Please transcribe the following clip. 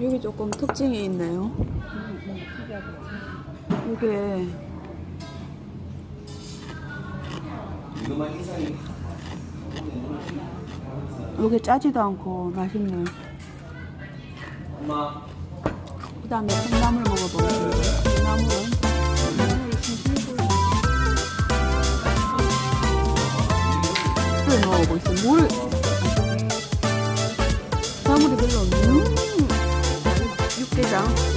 여기 조금 특징이 있네요. 이게 이게 짜지도 않고 맛있네요. 그 다음에 콩나물 먹어보 넣어보고 있어요. 물을 나물이 별로 없네요. 음. 육개장.